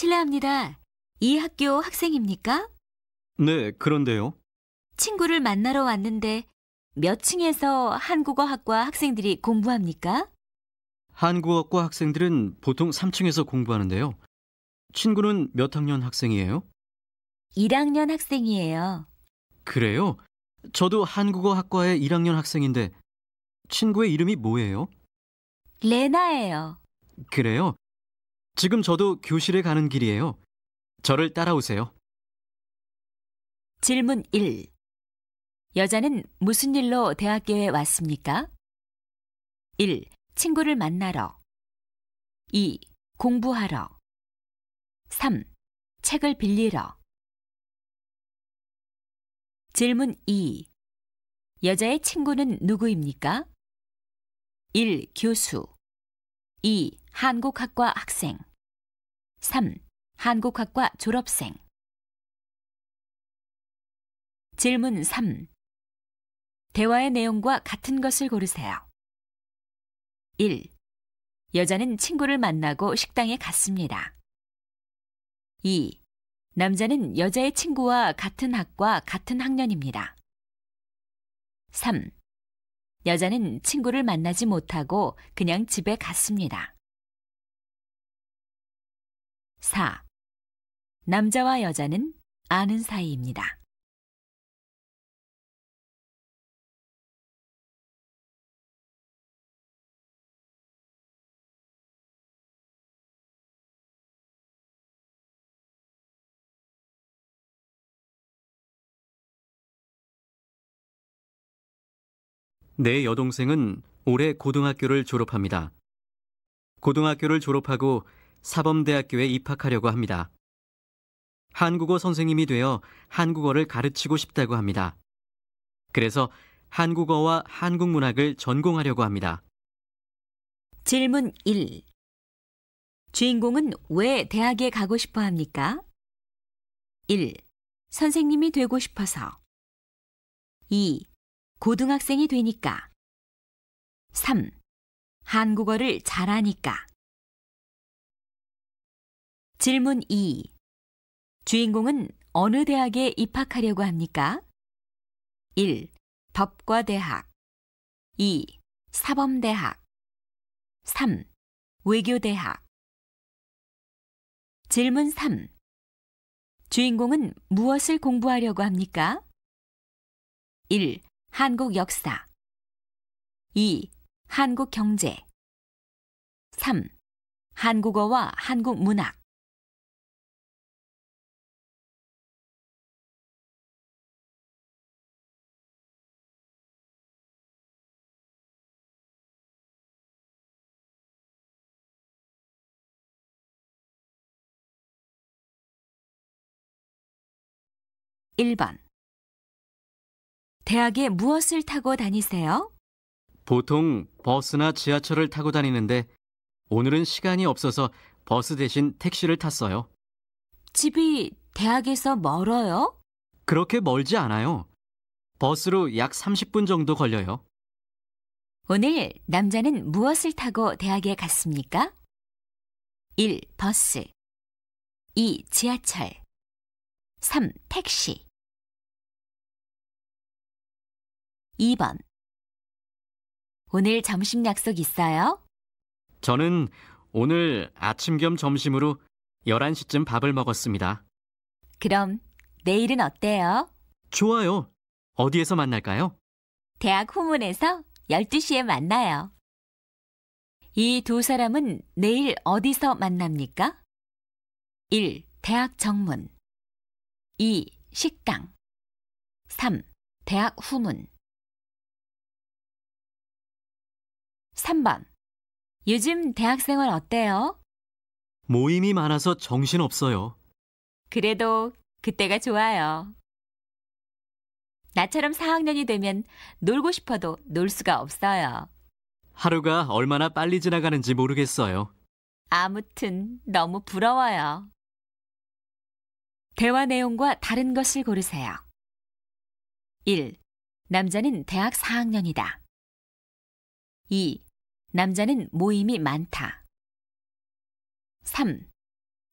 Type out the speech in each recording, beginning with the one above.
실례합니다. 이 학교 학생입니까? 네, 그런데요. 친구를 만나러 왔는데 몇 층에서 한국어학과 학생들이 공부합니까? 한국어과 학생들은 보통 3층에서 공부하는데요. 친구는 몇 학년 학생이에요? 1학년 학생이에요. 그래요? 저도 한국어 학과의 1학년 학생인데 친구의 이름이 뭐예요? 레나예요. 그래요? 지금 저도 교실에 가는 길이에요. 저를 따라오세요. 질문 1. 여자는 무슨 일로 대학교에 왔습니까? 1. 친구를 만나러. 2. 공부하러. 3. 책을 빌리러. 질문 2. 여자의 친구는 누구입니까? 1. 교수. 2. 한국학과 학생. 3. 한국학과 졸업생. 질문 3. 대화의 내용과 같은 것을 고르세요. 1. 여자는 친구를 만나고 식당에 갔습니다. 2. 남자는 여자의 친구와 같은 학과 같은 학년입니다. 3. 여자는 친구를 만나지 못하고 그냥 집에 갔습니다. 4. 남자와 여자는 아는 사이입니다. 내 여동생은 올해 고등학교를 졸업합니다. 고등학교를 졸업하고 사범대학교에 입학하려고 합니다. 한국어 선생님이 되어 한국어를 가르치고 싶다고 합니다. 그래서 한국어와 한국 문학을 전공하려고 합니다. 질문 1. 주인공은 왜 대학에 가고 싶어 합니까? 1. 선생님이 되고 싶어서. 2. 고등학생이 되니까. 3. 한국어를 잘하니까. 질문 2. 주인공은 어느 대학에 입학하려고 합니까? 1. 법과대학 2. 사범대학 3. 외교대학 질문 3. 주인공은 무엇을 공부하려고 합니까? 1. 한국 역사 2. 한국 경제 3. 한국어와 한국 문학 일번 대학에 무엇을 타고 다니세요? 보통 버스나 지하철을 타고 다니는데 오늘은 시간이 없어서 버스 대신 택시를 탔어요. 집이 대학에서 멀어요? 그렇게 멀지 않아요. 버스로 약 30분 정도 걸려요. 오늘 남자는 무엇을 타고 대학에 갔습니까? 1. 버스 2. 지하철 3. 택시 2번 오늘 점심 약속 있어요? 저는 오늘 아침 겸 점심으로 11시쯤 밥을 먹었습니다. 그럼 내일은 어때요? 좋아요. 어디에서 만날까요? 대학 후문에서 12시에 만나요. 이 두 사람은 내일 어디서 만납니까? 1. 대학 정문 2. 식당 3. 대학 후문 3번 요즘 대학생활 어때요? 모임이 많아서 정신없어요. 그래도 그때가 좋아요. 나처럼 4학년이 되면 놀고 싶어도 놀 수가 없어요. 하루가 얼마나 빨리 지나가는지 모르겠어요. 아무튼 너무 부러워요. 대화 내용과 다른 것을 고르세요. 1. 남자는 대학 4학년이다. 2. 남자는 모임이 많다. 3.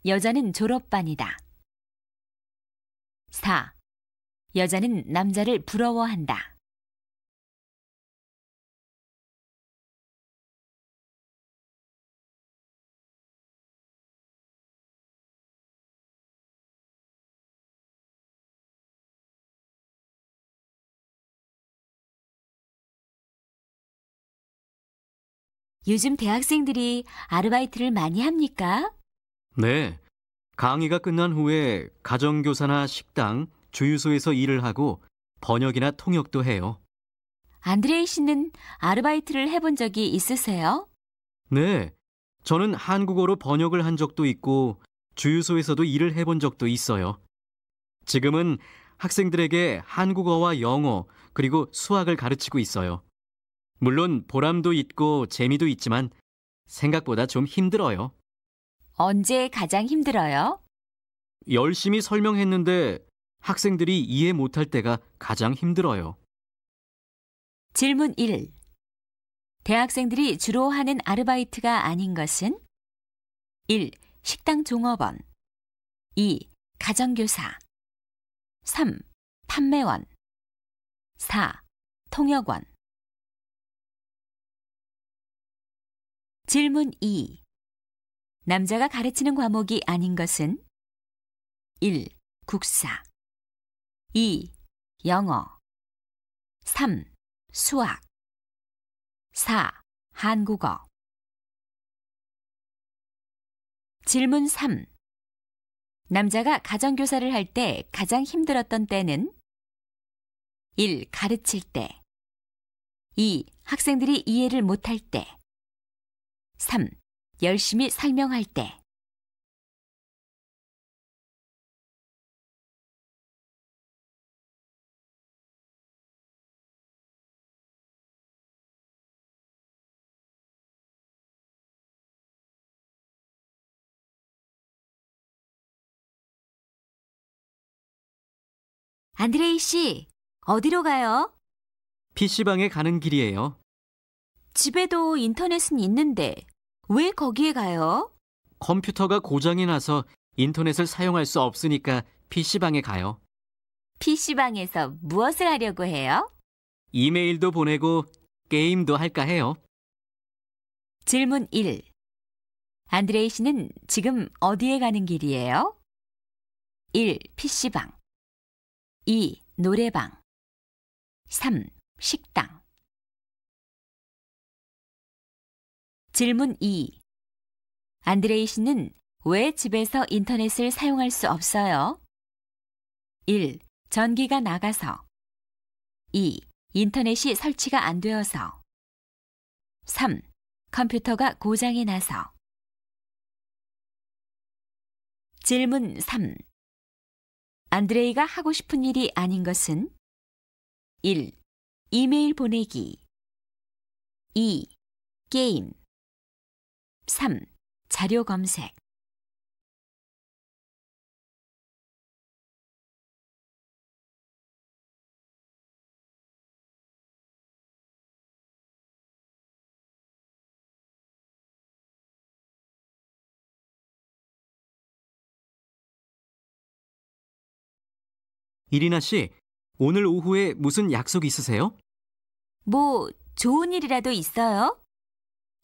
여자는 졸업반이다. 4. 여자는 남자를 부러워한다. 요즘 대학생들이 아르바이트를 많이 합니까? 네. 강의가 끝난 후에 가정교사나 식당, 주유소에서 일을 하고 번역이나 통역도 해요. 안드레이 씨는 아르바이트를 해본 적이 있으세요? 네. 저는 한국어로 번역을 한 적도 있고 주유소에서도 일을 해본 적도 있어요. 지금은 학생들에게 한국어와 영어 그리고 수학을 가르치고 있어요. 물론 보람도 있고 재미도 있지만 생각보다 좀 힘들어요. 언제 가장 힘들어요? 열심히 설명했는데 학생들이 이해 못할 때가 가장 힘들어요. 질문 1. 대학생들이 주로 하는 아르바이트가 아닌 것은 1. 식당 종업원 2. 가정교사 3. 판매원 4. 통역원 질문 2. 남자가 가르치는 과목이 아닌 것은 1. 국사 2. 영어 3. 수학 4. 한국어 질문 3. 남자가 가정교사를 할 때 가장 힘들었던 때는 1. 가르칠 때 2. 학생들이 이해를 못할 때 3. 열심히 설명할 때 안드레이 씨, 어디로 가요? PC방에 가는 길이에요. 집에도 인터넷은 있는데 왜 거기에 가요? 컴퓨터가 고장이 나서 인터넷을 사용할 수 없으니까 PC방에 가요. PC방에서 무엇을 하려고 해요? 이메일도 보내고 게임도 할까 해요. 질문 1. 안드레이 씨는 지금 어디에 가는 길이에요? 1. PC방 2. 노래방 3. 식당 질문 2. 안드레이 씨는 왜 집에서 인터넷을 사용할 수 없어요? 1. 전기가 나가서 2. 인터넷이 설치가 안 되어서 3. 컴퓨터가 고장이 나서 질문 3. 안드레이가 하고 싶은 일이 아닌 것은 1. 이메일 보내기 2. 게임 3. 자료 검색 이리나 씨, 오늘 오후에 무슨 약속 있으세요? 뭐 좋은 일이라도 있어요?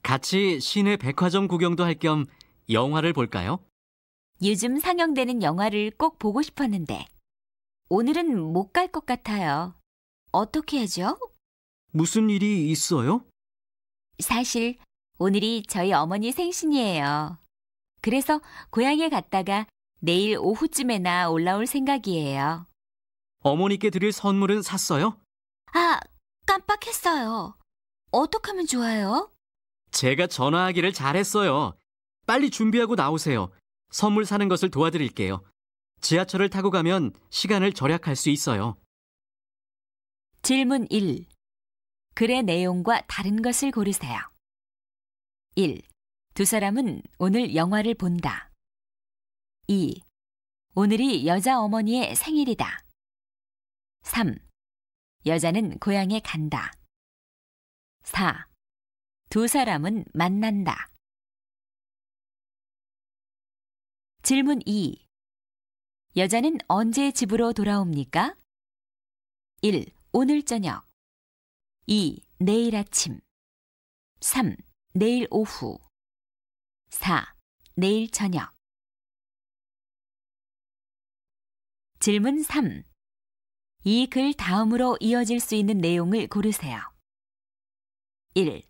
같이 시내 백화점 구경도 할 겸 영화를 볼까요? 요즘 상영되는 영화를 꼭 보고 싶었는데 오늘은 못 갈 것 같아요. 어떻게 하죠? 무슨 일이 있어요? 사실 오늘이 저희 어머니 생신이에요. 그래서 고향에 갔다가 내일 오후쯤에나 올라올 생각이에요. 어머니께 드릴 선물은 샀어요? 아, 깜빡했어요. 어떻게 하면 좋아요? 제가 전화하기를 잘했어요. 빨리 준비하고 나오세요. 선물 사는 것을 도와드릴게요. 지하철을 타고 가면 시간을 절약할 수 있어요. 질문 1. 글의 내용과 다른 것을 고르세요. 1. 두 사람은 오늘 영화를 본다. 2. 오늘이 여자 어머니의 생일이다. 3. 여자는 고향에 간다. 4. 두 사람은 만난다. 질문 2. 여자는 언제 집으로 돌아옵니까? 1. 오늘 저녁 2. 내일 아침 3. 내일 오후 4. 내일 저녁 질문 3. 이 글 다음으로 이어질 수 있는 내용을 고르세요. 1.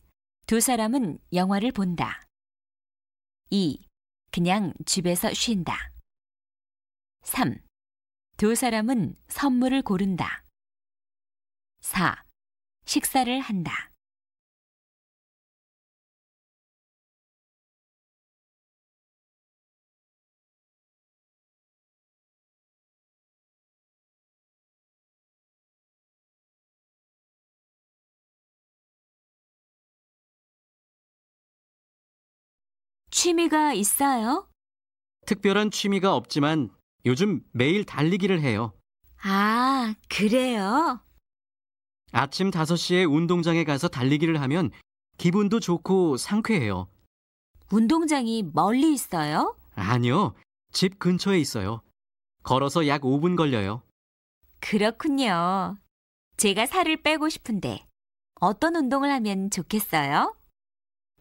두 사람은 영화를 본다. 2. 그냥 집에서 쉰다. 3. 두 사람은 선물을 고른다. 4. 식사를 한다. 취미가 있어요? 특별한 취미가 없지만 요즘 매일 달리기를 해요. 아, 그래요? 아침 5시에 운동장에 가서 달리기를 하면 기분도 좋고 상쾌해요. 운동장이 멀리 있어요? 아니요, 집 근처에 있어요. 걸어서 약 5분 걸려요. 그렇군요. 제가 살을 빼고 싶은데 어떤 운동을 하면 좋겠어요?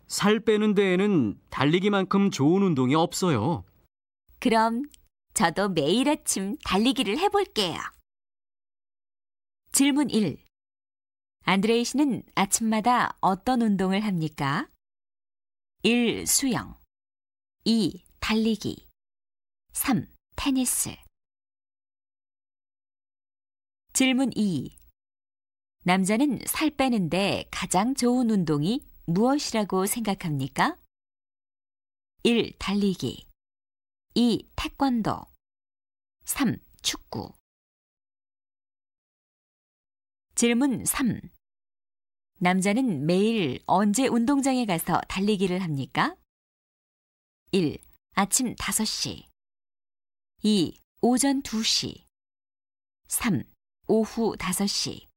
살 빼는 데에는 달리기만큼 좋은 운동이 없어요. 그럼 저도 매일 아침 달리기를 해볼게요. 질문 1. 안드레이 씨는 아침마다 어떤 운동을 합니까? 1. 수영 2. 달리기 3. 테니스 질문 2. 남자는 살 빼는데 가장 좋은 운동이 무엇이라고 생각합니까? 1. 달리기 2. 태권도 3. 축구 질문 3. 남자는 매일 언제 운동장에 가서 달리기를 합니까? 1. 아침 5시 2. 오전 2시 3. 오후 5시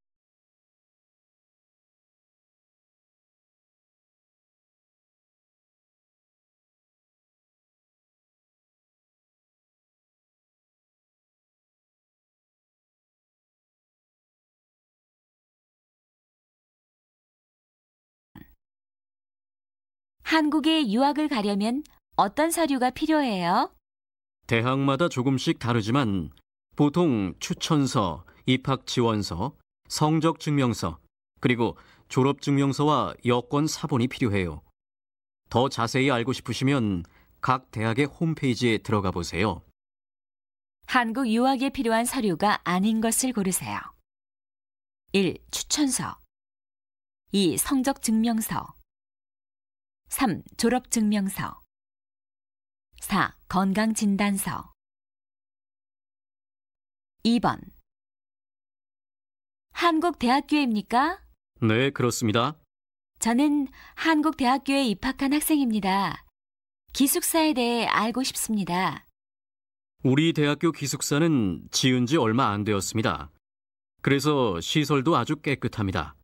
한국에 유학을 가려면 어떤 서류가 필요해요? 대학마다 조금씩 다르지만 보통 추천서, 입학 지원서, 성적 증명서, 그리고 졸업 증명서와 여권 사본이 필요해요. 더 자세히 알고 싶으시면 각 대학의 홈페이지에 들어가 보세요. 한국 유학에 필요한 서류가 아닌 것을 고르세요. 1. 추천서 2. 성적 증명서 3. 졸업 증명서 4. 건강 진단서 2번 한국 대학교입니까? 네, 그렇습니다. 저는 한국 대학교에 입학한 학생입니다. 기숙사에 대해 알고 싶습니다. 우리 대학교 기숙사는 지은 지 얼마 안 되었습니다. 그래서 시설도 아주 깨끗합니다.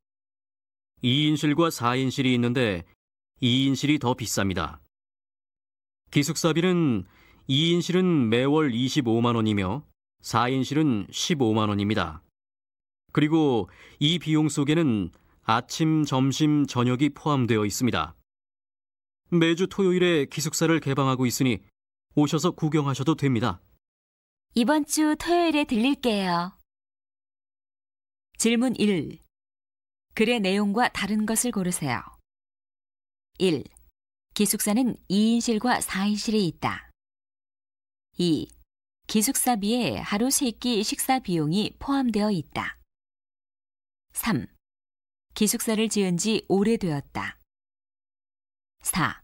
2인실과 4인실이 있는데 2인실이 더 비쌉니다. 기숙사비는 2인실은 매월 25만 원이며 4인실은 15만 원입니다. 그리고 이 비용 속에는 아침, 점심, 저녁이 포함되어 있습니다. 매주 토요일에 기숙사를 개방하고 있으니 오셔서 구경하셔도 됩니다. 이번 주 토요일에 들릴게요. 질문 1. 글의 내용과 다른 것을 고르세요. 1. 기숙사는 2인실과 4인실이 있다. 2. 기숙사비에 하루 3끼 식사 비용이 포함되어 있다. 3. 기숙사를 지은 지 오래되었다. 4.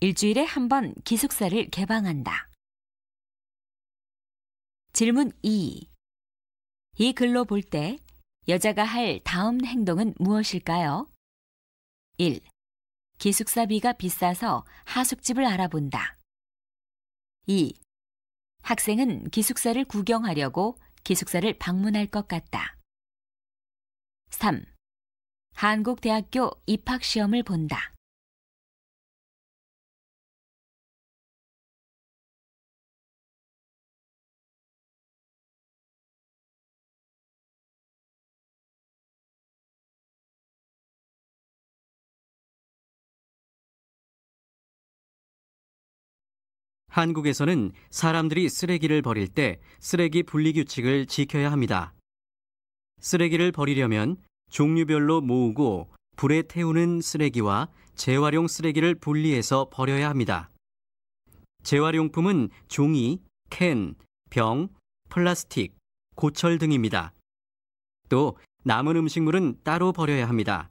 일주일에 한 번 기숙사를 개방한다. 질문 2. 이 글로 볼 때 여자가 할 다음 행동은 무엇일까요? 1. 기숙사비가 비싸서 하숙집을 알아본다. 2. 학생은 기숙사를 구경하려고 기숙사를 방문할 것 같다. 3. 한국대학교 입학시험을 본다. 한국에서는 사람들이 쓰레기를 버릴 때 쓰레기 분리 규칙을 지켜야 합니다. 쓰레기를 버리려면 종류별로 모으고 불에 태우는 쓰레기와 재활용 쓰레기를 분리해서 버려야 합니다. 재활용품은 종이, 캔, 병, 플라스틱, 고철 등입니다. 또 남은 음식물은 따로 버려야 합니다.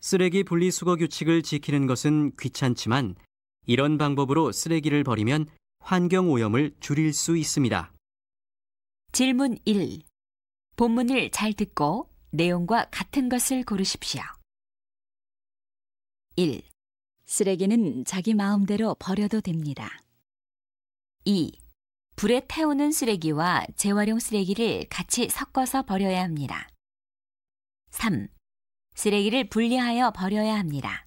쓰레기 분리수거 규칙을 지키는 것은 귀찮지만 이런 방법으로 쓰레기를 버리면 환경 오염을 줄일 수 있습니다. 질문 1. 본문을 잘 듣고 내용과 같은 것을 고르십시오. 1. 쓰레기는 자기 마음대로 버려도 됩니다. 2. 불에 태우는 쓰레기와 재활용 쓰레기를 같이 섞어서 버려야 합니다. 3. 쓰레기를 분리하여 버려야 합니다.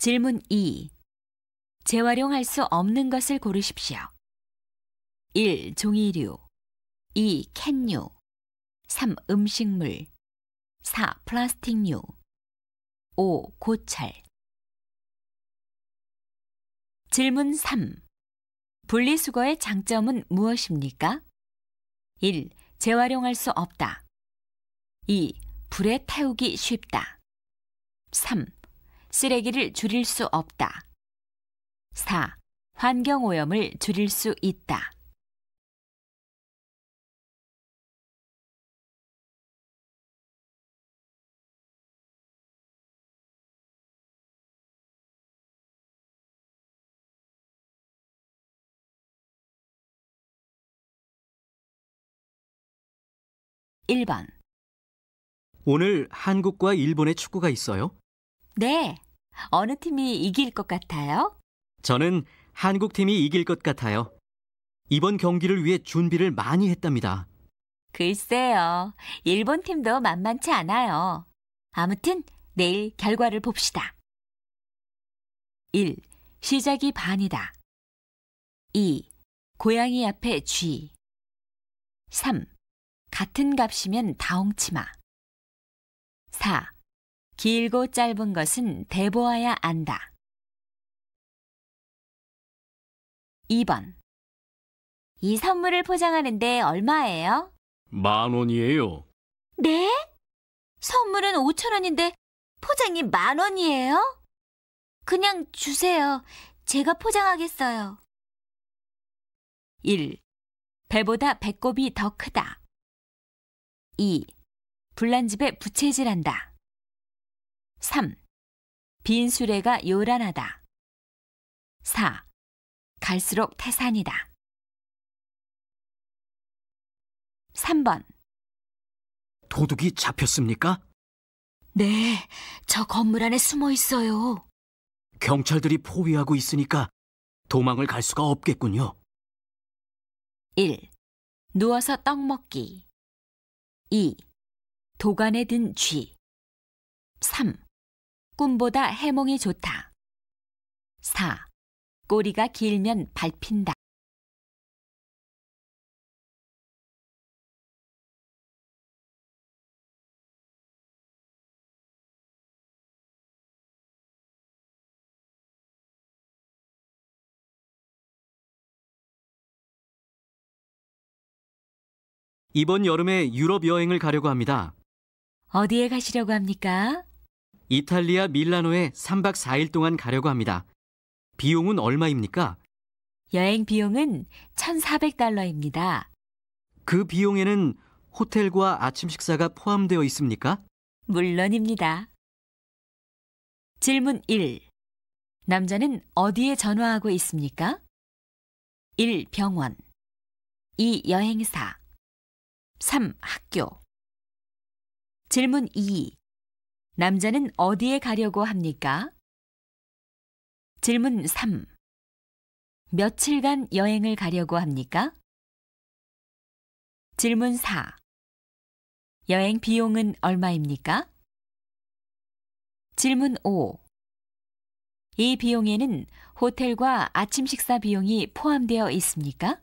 질문 2. 재활용할 수 없는 것을 고르십시오. 1. 종이류 2. 캔류 3. 음식물 4. 플라스틱류 5. 고철 질문 3. 분리수거의 장점은 무엇입니까? 1. 재활용할 수 없다. 2. 불에 태우기 쉽다. 3. 쓰레기를 줄일 수 없다. 4. 환경 오염을 줄일 수 있다. 일번 오늘 한국과 일본의 축구가 있어요? 네. 어느 팀이 이길 것 같아요? 저는 한국 팀이 이길 것 같아요. 이번 경기를 위해 준비를 많이 했답니다. 글쎄요. 일본 팀도 만만치 않아요. 아무튼 내일 결과를 봅시다. 1. 시작이 반이다. 2. 고양이 앞에 쥐. 3. 같은 값이면 다홍치마. 4. 길고 짧은 것은 대보아야 안다. 2번. 이 선물을 포장하는데 얼마예요? 만 원이에요. 네? 선물은 5천 원인데 포장이 만 원이에요? 그냥 주세요. 제가 포장하겠어요. 1. 배보다 배꼽이 더 크다. 2. 불난 집에 부채질한다. 3. 빈 수레가 요란하다. 4. 갈수록 태산이다. 3번. 도둑이 잡혔습니까? 네, 저 건물 안에 숨어 있어요. 경찰들이 포위하고 있으니까 도망을 갈 수가 없겠군요. 1. 누워서 떡 먹기. 2. 도간에 든 쥐. 3. 꿈보다 해몽이 좋다. 4. 꼬리가 길면 밟힌다. 이번 여름에 유럽 여행을 가려고 합니다. 어디에 가시려고 합니까? 이탈리아 밀라노에 3박 4일 동안 가려고 합니다. 비용은 얼마입니까? 여행 비용은 1,400달러입니다. 그 비용에는 호텔과 아침 식사가 포함되어 있습니까? 물론입니다. 질문 1. 남자는 어디에 전화하고 있습니까? 1. 병원 2. 여행사 3. 학교 질문 2. 남자는 어디에 가려고 합니까? 질문 3. 며칠간 여행을 가려고 합니까? 질문 4. 여행 비용은 얼마입니까? 질문 5. 이 비용에는 호텔과 아침 식사 비용이 포함되어 있습니까?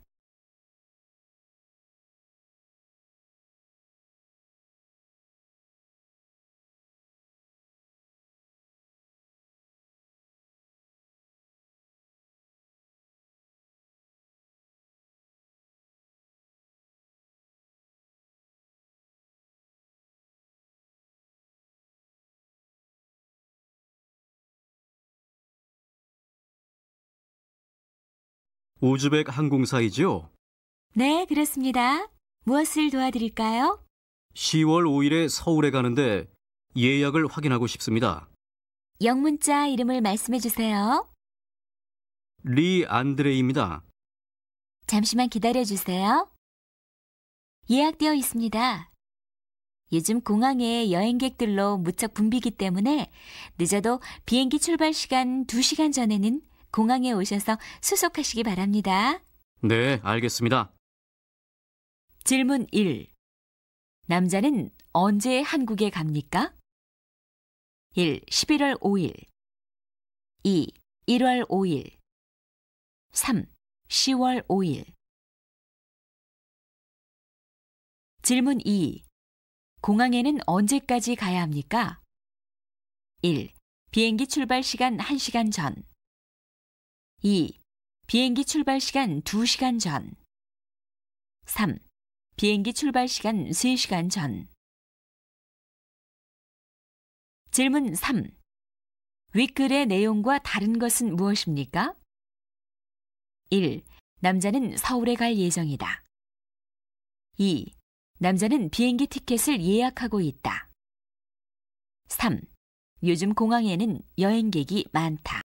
우즈벡 항공사이죠? 네, 그렇습니다. 무엇을 도와드릴까요? 10월 5일에 서울에 가는데 예약을 확인하고 싶습니다. 영문자 이름을 말씀해 주세요. 리 안드레입니다. 잠시만 기다려 주세요. 예약되어 있습니다. 요즘 공항에 여행객들로 무척 붐비기 때문에 늦어도 비행기 출발 시간 2시간 전에는 공항에 오셔서 수속하시기 바랍니다. 네, 알겠습니다. 질문 1. 남자는 언제 한국에 갑니까? 1. 11월 5일 2. 1월 5일 3. 10월 5일 질문 2. 공항에는 언제까지 가야 합니까? 1. 비행기 출발 시간 1시간 전 2. 비행기 출발 시간 2시간 전 3. 비행기 출발 시간 3시간 전 질문 3. 윗글의 내용과 다른 것은 무엇입니까? 1. 남자는 서울에 갈 예정이다. 2. 남자는 비행기 티켓을 예약하고 있다. 3. 요즘 공항에는 여행객이 많다.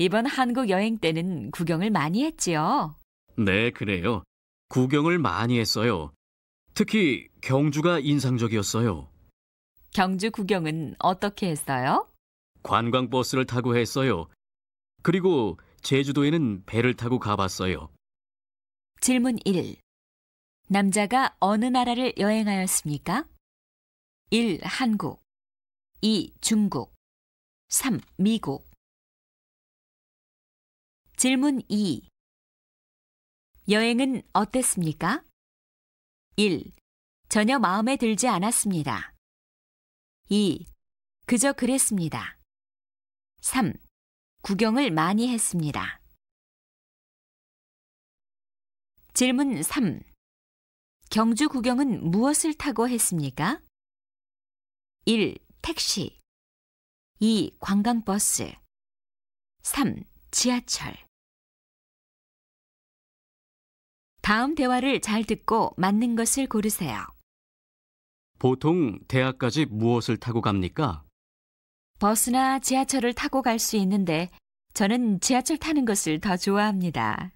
이번 한국 여행 때는 구경을 많이 했지요. 네, 그래요. 구경을 많이 했어요. 특히 경주가 인상적이었어요. 경주 구경은 어떻게 했어요? 관광버스를 타고 했어요. 그리고 제주도에는 배를 타고 가봤어요. 질문 1. 남자가 어느 나라를 여행하였습니까? 1. 한국 2. 중국 3. 미국 질문 2. 여행은 어땠습니까? 1. 전혀 마음에 들지 않았습니다. 2. 그저 그랬습니다. 3. 구경을 많이 했습니다. 질문 3. 경주 구경은 무엇을 타고 했습니까? 1. 택시 2. 관광버스 3. 지하철 다음 대화를 잘 듣고 맞는 것을 고르세요. 보통 대학까지 무엇을 타고 갑니까? 버스나 지하철을 타고 갈 수 있는데 저는 지하철 타는 것을 더 좋아합니다.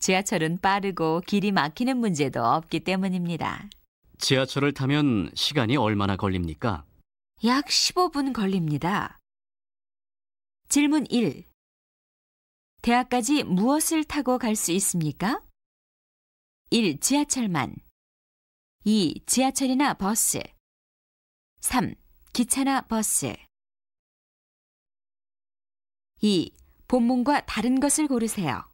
지하철은 빠르고 길이 막히는 문제도 없기 때문입니다. 지하철을 타면 시간이 얼마나 걸립니까? 약 15분 걸립니다. 질문 1. 대학까지 무엇을 타고 갈 수 있습니까? 1. 지하철만 2. 지하철이나 버스 3. 기차나 버스 2. 본문과 다른 것을 고르세요.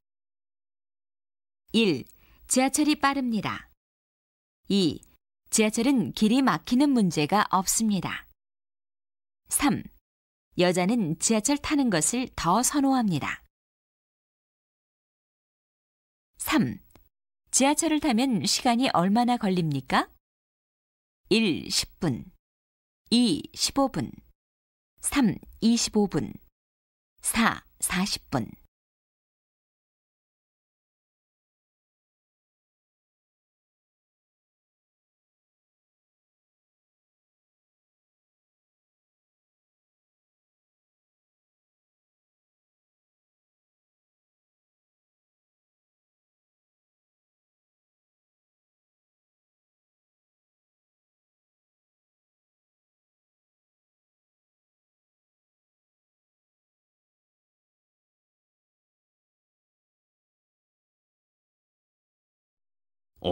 1. 지하철이 빠릅니다. 2. 지하철은 길이 막히는 문제가 없습니다. 3. 여자는 지하철 타는 것을 더 선호합니다. 3. 지하철을 타면 시간이 얼마나 걸립니까? 1. 10분 2. 15분 3. 25분 4. 40분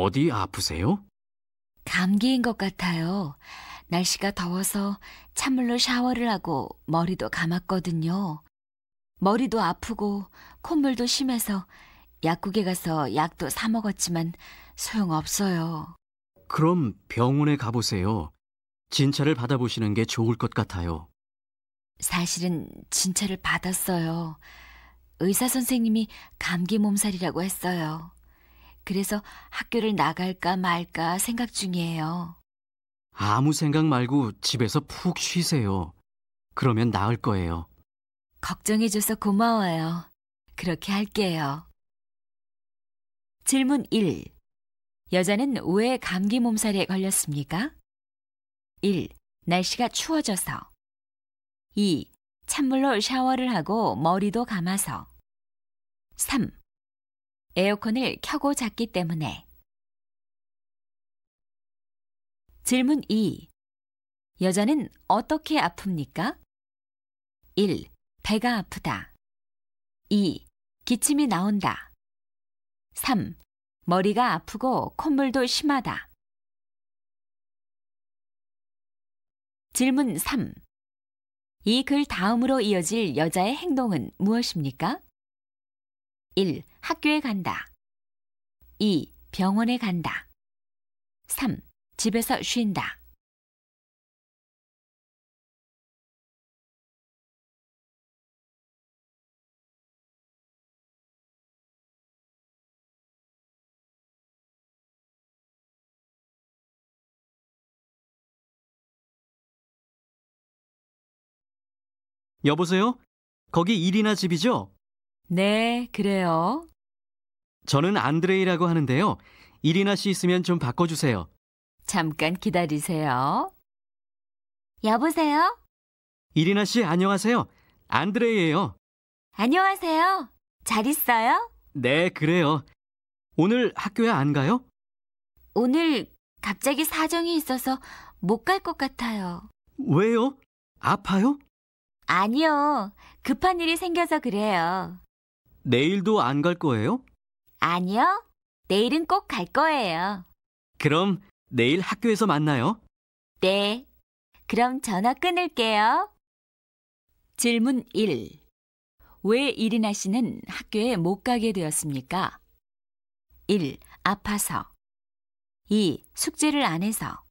어디 아프세요? 감기인 것 같아요. 날씨가 더워서 찬물로 샤워를 하고 머리도 감았거든요. 머리도 아프고 콧물도 심해서 약국에 가서 약도 사 먹었지만 소용없어요. 그럼 병원에 가보세요. 진찰을 받아보시는 게 좋을 것 같아요. 사실은 진찰을 받았어요. 의사 선생님이 감기 몸살이라고 했어요. 그래서 학교를 나갈까 말까 생각 중이에요. 아무 생각 말고 집에서 푹 쉬세요. 그러면 나을 거예요. 걱정해줘서 고마워요. 그렇게 할게요. 질문 1. 여자는 왜 감기 몸살에 걸렸습니까? 1. 날씨가 추워져서. 2. 찬물로 샤워를 하고 머리도 감아서. 3. 에어컨을 켜고 잤기 때문에. 질문 2. 여자는 어떻게 아픕니까? 1. 배가 아프다. 2. 기침이 나온다. 3. 머리가 아프고 콧물도 심하다. 질문 3. 이 글 다음으로 이어질 여자의 행동은 무엇입니까? 1. 학교에 간다. 2. 병원에 간다. 3. 집에서 쉰다. 여보세요? 거기 이리나 집이죠? 네, 그래요. 저는 안드레이라고 하는데요. 이리나 씨 있으면 좀 바꿔주세요. 잠깐 기다리세요. 여보세요? 이리나 씨 안녕하세요. 안드레이예요. 안녕하세요. 잘 있어요? 네, 그래요. 오늘 학교에 안 가요? 오늘 갑자기 사정이 있어서 못 갈 것 같아요. 왜요? 아파요? 아니요. 급한 일이 생겨서 그래요. 내일도 안 갈 거예요? 아니요. 내일은 꼭 갈 거예요. 그럼 내일 학교에서 만나요. 네. 그럼 전화 끊을게요. 질문 1. 왜 이리나 씨는 학교에 못 가게 되었습니까? 1. 아파서. 2. 숙제를 안 해서.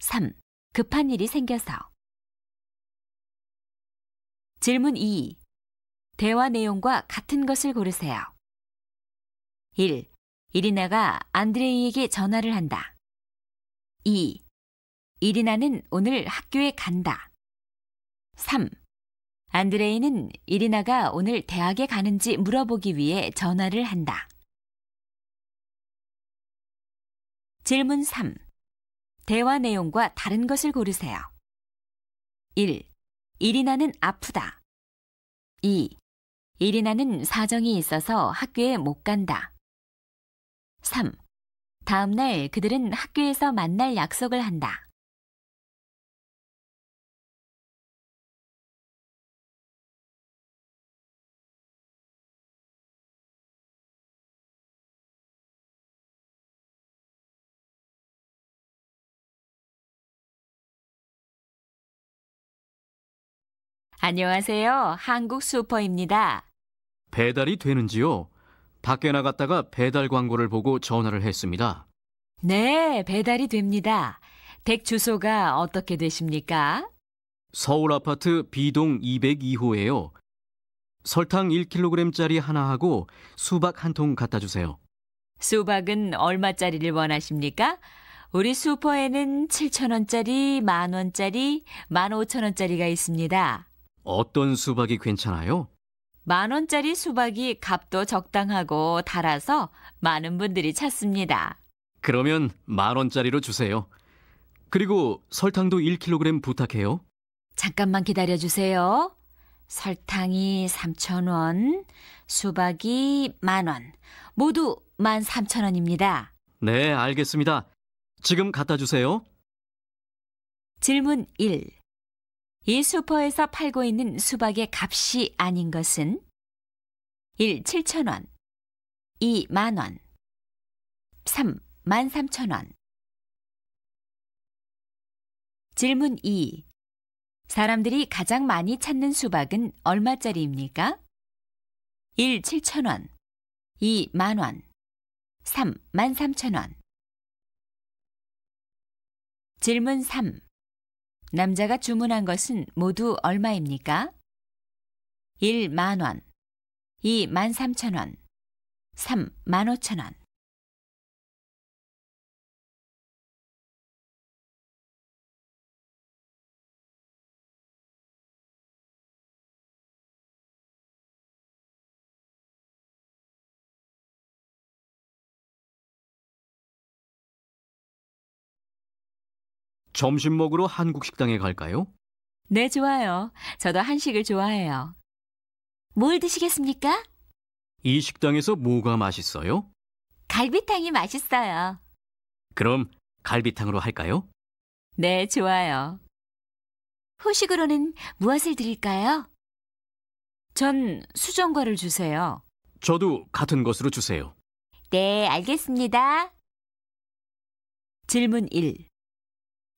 3. 급한 일이 생겨서. 질문 2. 대화 내용과 같은 것을 고르세요. 1. 이리나가 안드레이에게 전화를 한다. 2. 이리나는 오늘 학교에 간다. 3. 안드레이는 이리나가 오늘 대학에 가는지 물어보기 위해 전화를 한다. 질문 3. 대화 내용과 다른 것을 고르세요. 1. 이리나는 아프다. 2. 이리나는 사정이 있어서 학교에 못 간다. 3. 다음 날 그들은 학교에서 만날 약속을 한다. 안녕하세요. 한국 슈퍼입니다. 배달이 되는지요? 밖에 나갔다가 배달 광고를 보고 전화를 했습니다. 네, 배달이 됩니다. 댁 주소가 어떻게 되십니까? 서울 아파트 B동 202호예요. 설탕 1kg짜리 하나 하고 수박 한 통 갖다 주세요. 수박은 얼마짜리를 원하십니까? 우리 슈퍼에는 7,000원짜리, 만원짜리, 15,000원짜리가 있습니다. 어떤 수박이 괜찮아요? 만 원짜리 수박이 값도 적당하고 달아서 많은 분들이 찾습니다. 그러면 만 원짜리로 주세요. 그리고 설탕도 1kg 부탁해요. 잠깐만 기다려 주세요. 설탕이 3,000원, 수박이 만 원, 모두 13,000원입니다. 네, 알겠습니다. 지금 갖다 주세요. 질문 1. 이 슈퍼에서 팔고 있는 수박의 값이 아닌 것은 1. 7,000원 2. 만원 3. 13,000원 질문 2. 사람들이 가장 많이 찾는 수박은 얼마짜리입니까? 1. 7,000원 2. 만원 3. 13,000원 질문 3. 남자가 주문한 것은 모두 얼마입니까? 1. 만 원 2. 만삼천원 3. 만오천원 점심 먹으러 한국 식당에 갈까요? 네, 좋아요. 저도 한식을 좋아해요. 뭘 드시겠습니까? 이 식당에서 뭐가 맛있어요? 갈비탕이 맛있어요. 그럼 갈비탕으로 할까요? 네, 좋아요. 후식으로는 무엇을 드릴까요? 전 수정과를 주세요. 저도 같은 것으로 주세요. 네, 알겠습니다. 질문 1.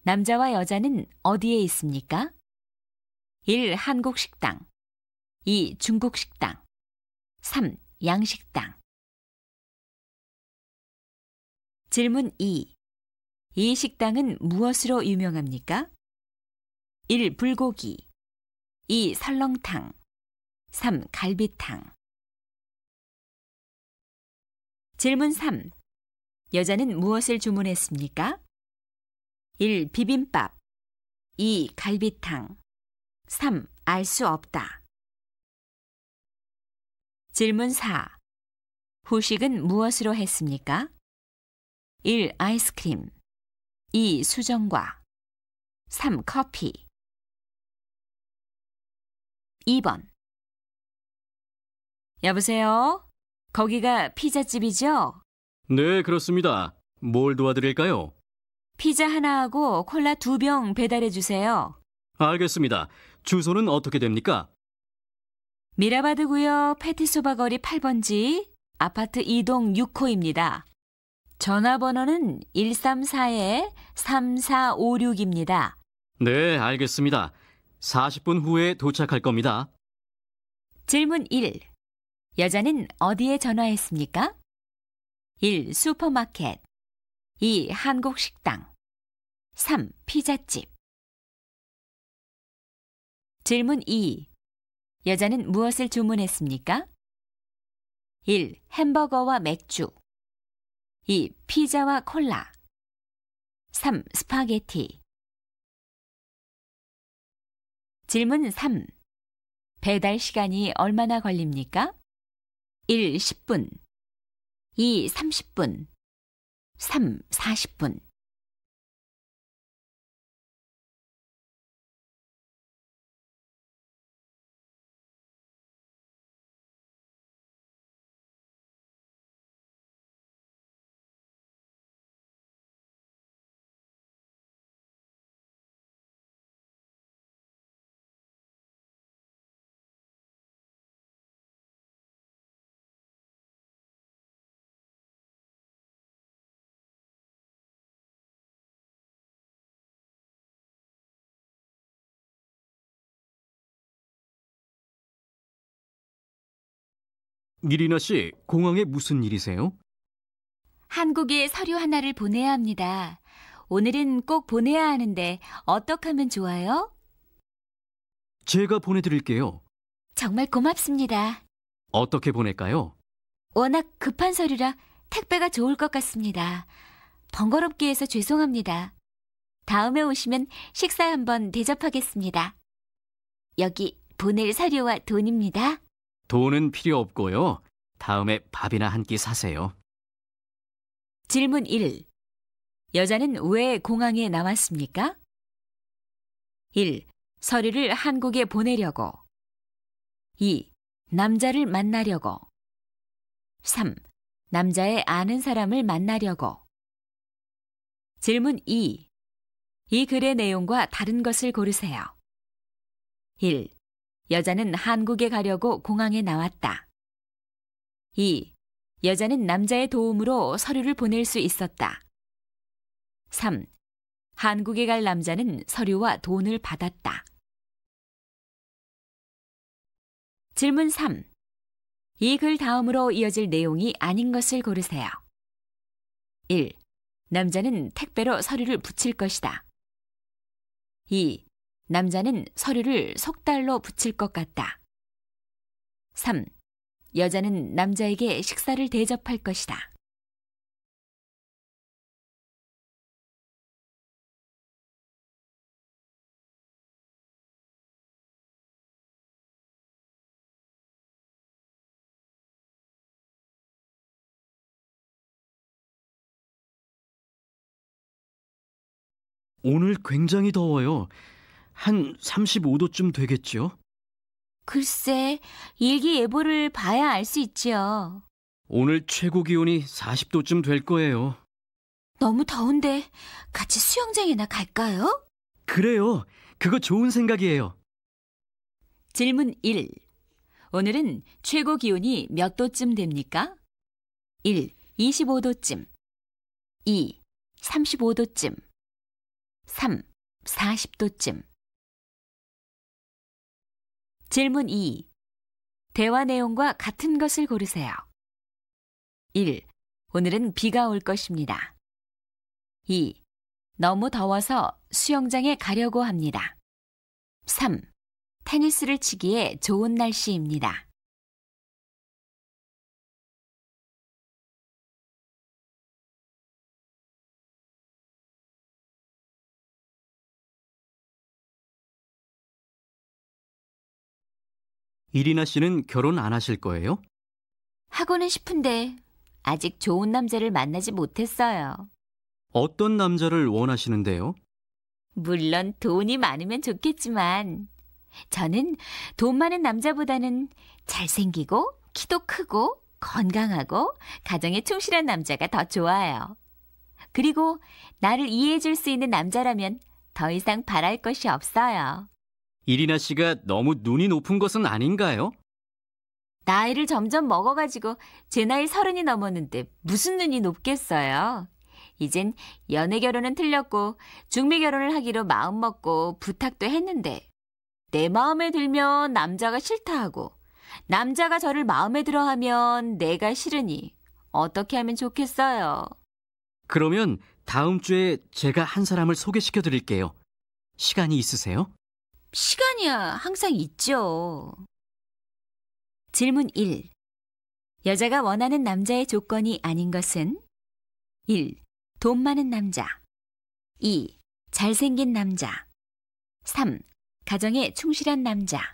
남자와 여자는 어디에 있습니까? 1. 한국 식당 2. 중국 식당 3. 양식당 질문 2. 이 식당은 무엇으로 유명합니까? 1. 불고기 2. 설렁탕 3. 갈비탕 질문 3. 여자는 무엇을 주문했습니까? 1. 비빔밥 2. 갈비탕 3. 알 수 없다. 질문 4. 후식은 무엇으로 했습니까? 1. 아이스크림 2. 수정과 3. 커피 2번 여보세요? 거기가 피자집이죠? 네, 그렇습니다. 뭘 도와드릴까요? 피자 하나하고 콜라 두 병 배달해 주세요. 알겠습니다. 주소는 어떻게 됩니까? 미라바드구요 패티소바 거리 8번지 아파트 2동 6호입니다. 전화번호는 134-3456입니다. 네, 알겠습니다. 40분 후에 도착할 겁니다. 질문 1. 여자는 어디에 전화했습니까? 1. 슈퍼마켓 2. 한국 식당 3. 피자집 질문 2. 여자는 무엇을 주문했습니까? 1. 햄버거와 맥주 2. 피자와 콜라 3. 스파게티 질문 3. 배달 시간이 얼마나 걸립니까? 1. 10분 2. 30분 3. 40분 미리나 씨, 공항에 무슨 일이세요? 한국에 서류 하나를 보내야 합니다. 오늘은 꼭 보내야 하는데 어떻게 하면 좋아요? 제가 보내드릴게요. 정말 고맙습니다. 어떻게 보낼까요? 워낙 급한 서류라 택배가 좋을 것 같습니다. 번거롭게 해서 죄송합니다. 다음에 오시면 식사 한번 대접하겠습니다. 여기 보낼 서류와 돈입니다. 돈은 필요 없고요. 다음에 밥이나 한 끼 사세요. 질문 1. 여자는 왜 공항에 나왔습니까? 1. 서류를 한국에 보내려고. 2. 남자를 만나려고. 3. 남자의 아는 사람을 만나려고. 질문 2. 이 글의 내용과 다른 것을 고르세요. 1. 여자는 한국에 가려고 공항에 나왔다. 2. 여자는 남자의 도움으로 서류를 보낼 수 있었다. 3. 한국에 갈 남자는 서류와 돈을 받았다. 질문 3. 이 글 다음으로 이어질 내용이 아닌 것을 고르세요. 1. 남자는 택배로 서류를 붙일 것이다. 2. 남자는 서류를 속달로 붙일 것 같다. 3. 여자는 남자에게 식사를 대접할 것이다. 오늘 굉장히 더워요. 한 35도쯤 되겠죠? 글쎄, 일기예보를 봐야 알 수 있지요. 오늘 최고 기온이 40도쯤 될 거예요. 너무 더운데 같이 수영장이나 갈까요? 그래요. 그거 좋은 생각이에요. 질문 1. 오늘은 최고 기온이 몇 도쯤 됩니까? 1. 25도쯤 2. 35도쯤 3. 40도쯤 질문 2. 대화 내용과 같은 것을 고르세요. 1. 오늘은 비가 올 것입니다. 2. 너무 더워서 수영장에 가려고 합니다. 3. 테니스를 치기에 좋은 날씨입니다. 이리나 씨는 결혼 안 하실 거예요? 하고는 싶은데 아직 좋은 남자를 만나지 못했어요. 어떤 남자를 원하시는데요? 물론 돈이 많으면 좋겠지만 저는 돈 많은 남자보다는 잘생기고 키도 크고 건강하고 가정에 충실한 남자가 더 좋아요. 그리고 나를 이해해 줄 수 있는 남자라면 더 이상 바랄 것이 없어요. 이리나 씨가 너무 눈이 높은 것은 아닌가요? 나이를 점점 먹어가지고 제 나이 서른이 넘었는데 무슨 눈이 높겠어요. 이젠 연애 결혼은 틀렸고 중매 결혼을 하기로 마음먹고 부탁도 했는데 내 마음에 들면 남자가 싫다 하고 남자가 저를 마음에 들어 하면 내가 싫으니 어떻게 하면 좋겠어요. 그러면 다음 주에 제가 한 사람을 소개시켜 드릴게요. 시간이 있으세요? 시간이야 항상 있죠. 질문 1. 여자가 원하는 남자의 조건이 아닌 것은 1. 돈 많은 남자 2. 잘생긴 남자 3. 가정에 충실한 남자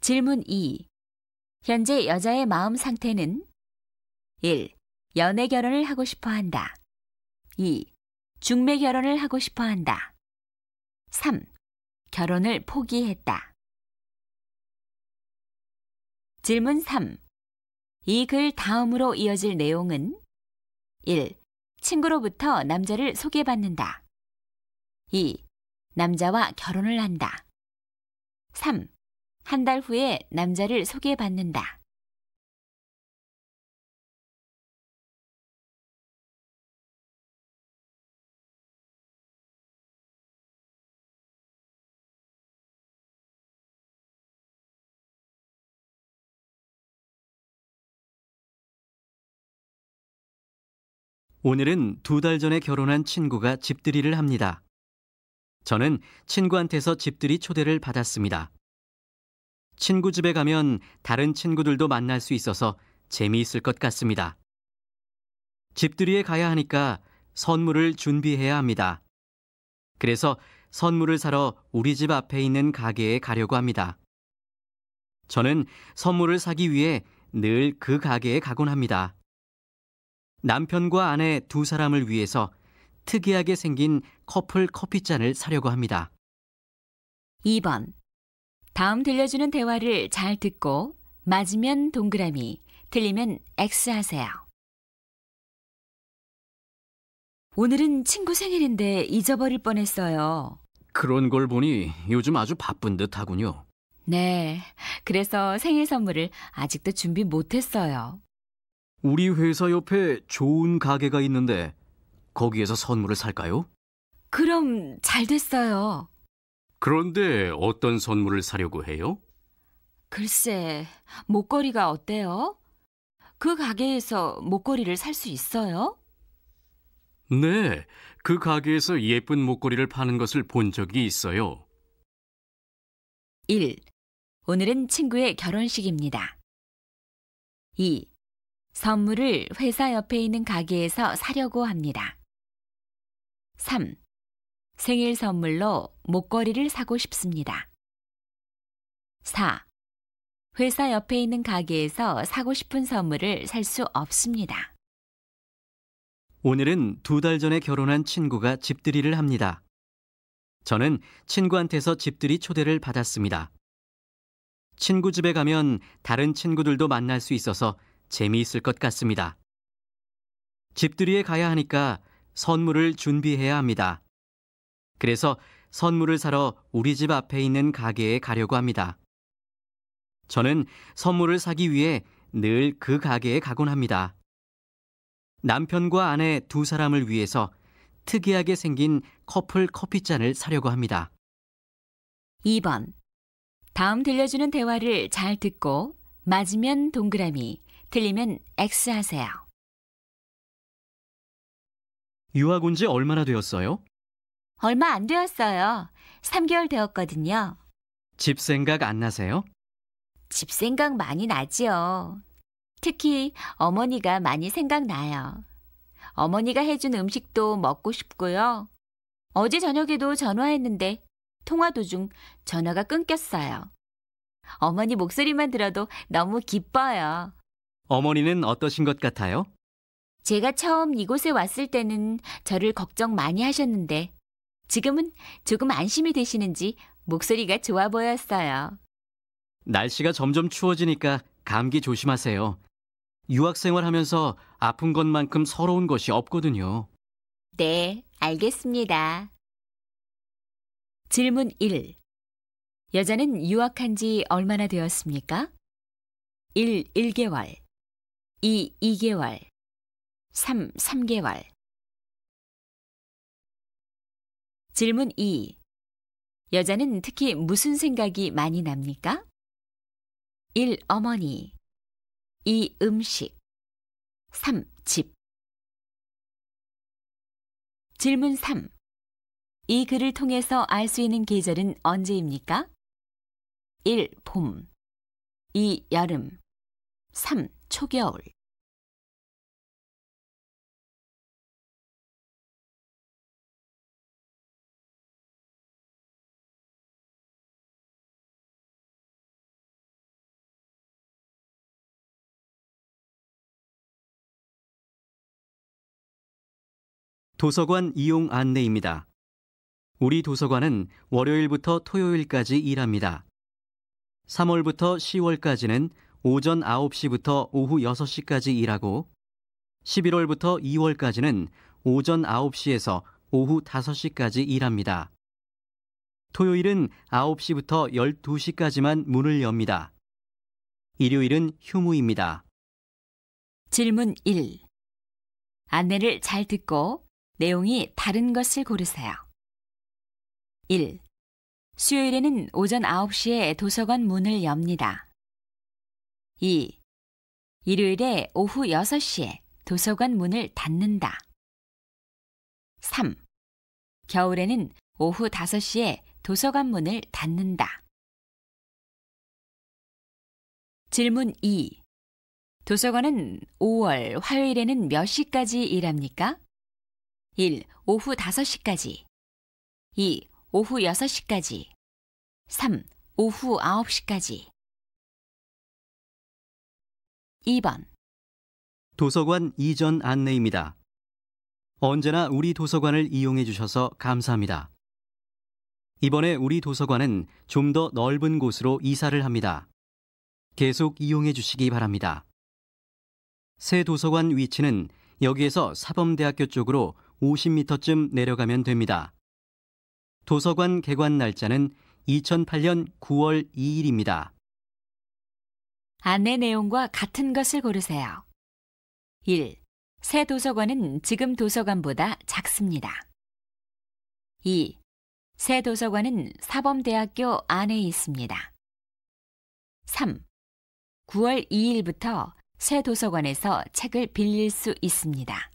질문 2. 현재 여자의 마음 상태는 1. 연애 결혼을 하고 싶어 한다. 2. 중매 결혼을 하고 싶어 한다. 3. 결혼을 포기했다. 질문 3. 이 글 다음으로 이어질 내용은 1. 친구로부터 남자를 소개받는다. 2. 남자와 결혼을 한다. 3. 한 달 후에 남자를 소개받는다. 오늘은 두 달 전에 결혼한 친구가 집들이를 합니다. 저는 친구한테서 집들이 초대를 받았습니다. 친구 집에 가면 다른 친구들도 만날 수 있어서 재미있을 것 같습니다. 집들이에 가야 하니까 선물을 준비해야 합니다. 그래서 선물을 사러 우리 집 앞에 있는 가게에 가려고 합니다. 저는 선물을 사기 위해 늘 그 가게에 가곤 합니다. 남편과 아내 두 사람을 위해서 특이하게 생긴 커플 커피잔을 사려고 합니다. 2번. 다음 들려주는 대화를 잘 듣고 맞으면 동그라미, 틀리면 X 하세요. 오늘은 친구 생일인데 잊어버릴 뻔했어요. 그런 걸 보니 요즘 아주 바쁜 듯 하군요. 네. 그래서 생일 선물을 아직도 준비 못했어요. 우리 회사 옆에 좋은 가게가 있는데 거기에서 선물을 살까요? 그럼 잘 됐어요. 그런데 어떤 선물을 사려고 해요? 글쎄, 목걸이가 어때요? 그 가게에서 목걸이를 살 수 있어요? 네, 그 가게에서 예쁜 목걸이를 파는 것을 본 적이 있어요. 1. 오늘은 친구의 결혼식입니다. 2. 선물을 회사 옆에 있는 가게에서 사려고 합니다. 3. 생일 선물로 목걸이를 사고 싶습니다. 4. 회사 옆에 있는 가게에서 사고 싶은 선물을 살 수 없습니다. 오늘은 두 달 전에 결혼한 친구가 집들이를 합니다. 저는 친구한테서 집들이 초대를 받았습니다. 친구 집에 가면 다른 친구들도 만날 수 있어서 재미있을 것 같습니다. 집들이에 가야 하니까 선물을 준비해야 합니다. 그래서 선물을 사러 우리 집 앞에 있는 가게에 가려고 합니다. 저는 선물을 사기 위해 늘 그 가게에 가곤 합니다. 남편과 아내 두 사람을 위해서 특이하게 생긴 커플 커피잔을 사려고 합니다. 2번. 다음 들려주는 대화를 잘 듣고 맞으면 동그라미, 틀리면 X 하세요. 유학 온 지 얼마나 되었어요? 얼마 안 되었어요. 3개월 되었거든요. 집 생각 안 나세요? 집 생각 많이 나지요. 특히 어머니가 많이 생각나요. 어머니가 해준 음식도 먹고 싶고요. 어제 저녁에도 전화했는데 통화 도중 전화가 끊겼어요. 어머니 목소리만 들어도 너무 기뻐요. 어머니는 어떠신 것 같아요? 제가 처음 이곳에 왔을 때는 저를 걱정 많이 하셨는데 지금은 조금 안심이 되시는지 목소리가 좋아 보였어요. 날씨가 점점 추워지니까 감기 조심하세요. 유학 생활하면서 아픈 것만큼 서러운 것이 없거든요. 네, 알겠습니다. 질문 1. 여자는 유학한 지 얼마나 되었습니까? 1. 1개월 2. 2개월 3. 3개월 질문 2. 여자는 특히 무슨 생각이 많이 납니까? 1. 어머니 2. 음식 3. 집 질문 3. 이 글을 통해서 알 수 있는 계절은 언제입니까? 1. 봄 2. 여름 3. 초겨울 도서관 이용 안내입니다. 우리 도서관은 월요일부터 토요일까지 일합니다. 3월부터 10월까지는 오전 9시부터 오후 6시까지 일하고 11월부터 2월까지는 오전 9시에서 오후 5시까지 일합니다. 토요일은 9시부터 12시까지만 문을 엽니다. 일요일은 휴무입니다. 질문 1. 안내를 잘 듣고 내용이 다른 것을 고르세요. 1. 수요일에는 오전 9시에 도서관 문을 엽니다. 2. 일요일에 오후 6시에 도서관 문을 닫는다. 3. 겨울에는 오후 5시에 도서관 문을 닫는다. 질문 2. 도서관은 5월 화요일에는 몇 시까지 일합니까? 1. 오후 5시까지 2. 오후 6시까지 3. 오후 9시까지 2번 도서관 이전 안내입니다. 언제나 우리 도서관을 이용해 주셔서 감사합니다. 이번에 우리 도서관은 좀 더 넓은 곳으로 이사를 합니다. 계속 이용해 주시기 바랍니다. 새 도서관 위치는 여기에서 사범대학교 쪽으로 50m쯤 내려가면 됩니다. 도서관 개관 날짜는 2008년 9월 2일입니다. 안내 내용과 같은 것을 고르세요. 1. 새 도서관은 지금 도서관보다 작습니다. 2. 새 도서관은 사범대학교 안에 있습니다. 3. 9월 2일부터 새 도서관에서 책을 빌릴 수 있습니다.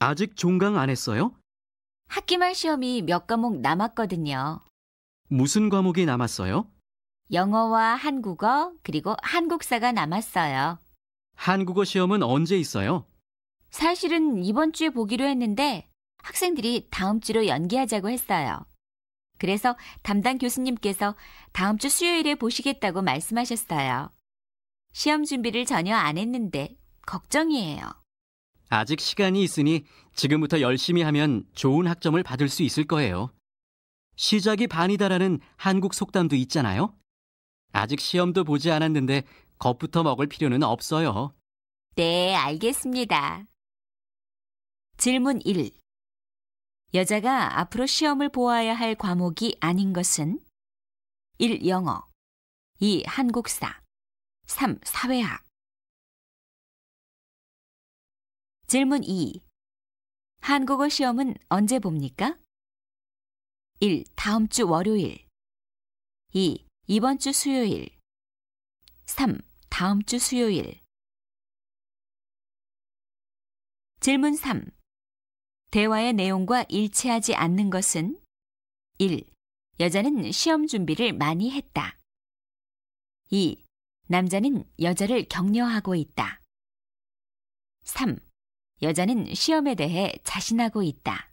아직 종강 안 했어요? 학기 말 시험이 몇 과목 남았거든요. 무슨 과목이 남았어요? 영어와 한국어, 그리고 한국사가 남았어요. 한국어 시험은 언제 있어요? 사실은 이번 주에 보기로 했는데 학생들이 다음 주로 연기하자고 했어요. 그래서 담당 교수님께서 다음 주 수요일에 보시겠다고 말씀하셨어요. 시험 준비를 전혀 안 했는데 걱정이에요. 아직 시간이 있으니 지금부터 열심히 하면 좋은 학점을 받을 수 있을 거예요. 시작이 반이다라는 한국 속담도 있잖아요. 아직 시험도 보지 않았는데 겁부터 먹을 필요는 없어요. 네, 알겠습니다. 질문 1. 여자가 앞으로 시험을 보아야 할 과목이 아닌 것은 1. 영어 2. 한국사 3. 사회학 질문 2. 한국어 시험은 언제 봅니까? 1. 다음 주 월요일 2. 이번 주 수요일 3. 다음 주 수요일 질문 3. 대화의 내용과 일치하지 않는 것은 1. 여자는 시험 준비를 많이 했다. 2. 남자는 여자를 격려하고 있다. 3. 여자는 시험에 대해 자신하고 있다.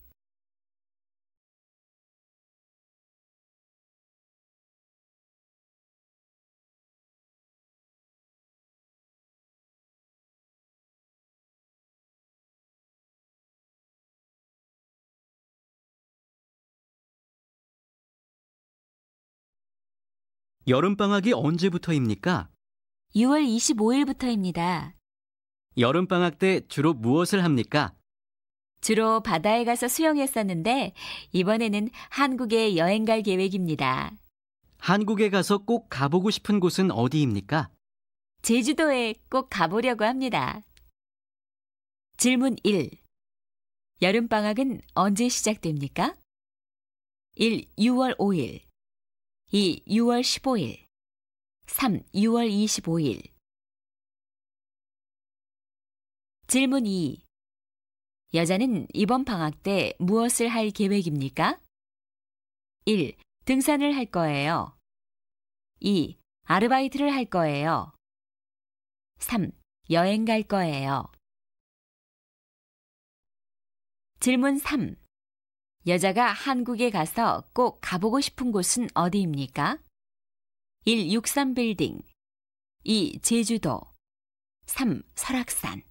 여름방학이 언제부터입니까? 6월 25일부터입니다. 여름방학 때 주로 무엇을 합니까? 주로 바다에 가서 수영했었는데 이번에는 한국에 여행 갈 계획입니다. 한국에 가서 꼭 가보고 싶은 곳은 어디입니까? 제주도에 꼭 가보려고 합니다. 질문 1. 여름방학은 언제 시작됩니까? 1. 6월 5일 2. 6월 15일 3. 6월 25일 질문 2. 여자는 이번 방학 때 무엇을 할 계획입니까? 1. 등산을 할 거예요. 2. 아르바이트를 할 거예요. 3. 여행 갈 거예요. 질문 3. 여자가 한국에 가서 꼭 가보고 싶은 곳은 어디입니까? 1. 63빌딩 2. 제주도 3. 설악산